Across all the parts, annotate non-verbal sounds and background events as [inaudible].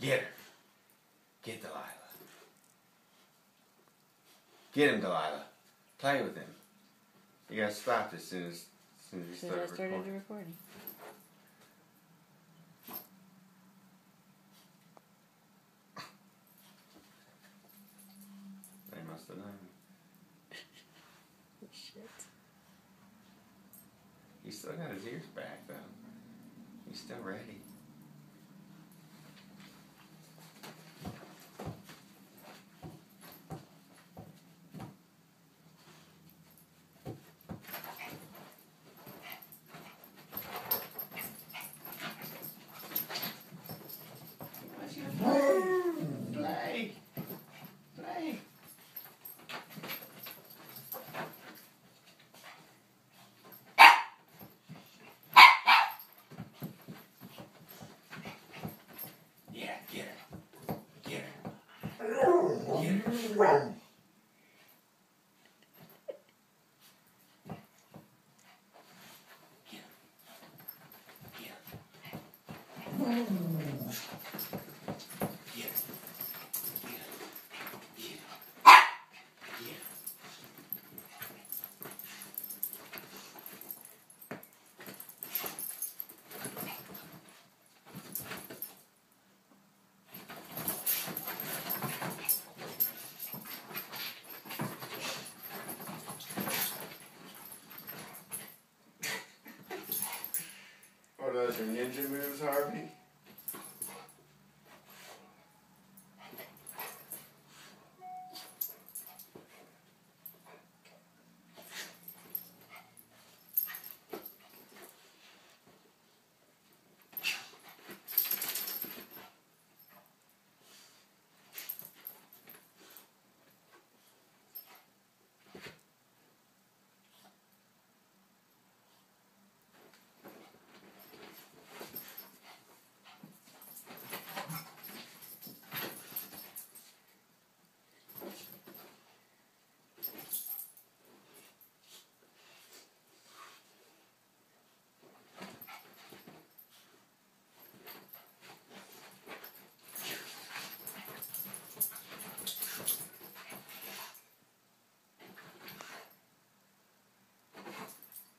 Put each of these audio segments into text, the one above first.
Get her. Get Delilah. Get him, Delilah. Play with him. You gotta stop as soon as, as soon as you start I started recording. recording. [laughs] They must have known. [laughs] Shit. He's still got his ears back though. He's still ready. wrong. Yeah. Yeah. Mm. Your ninja moves, Harvey?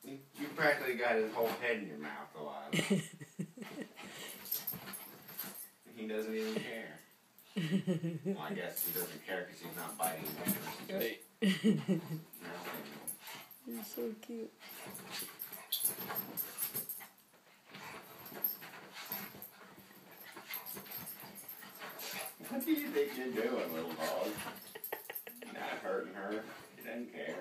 You, you practically got his whole head in your mouth, Delilah. [laughs] he doesn't even care. Well, I guess he doesn't care because he's not biting winners. [laughs] He's just. You're so cute. What do you think you're doing, little dog? Not hurting her. He doesn't care.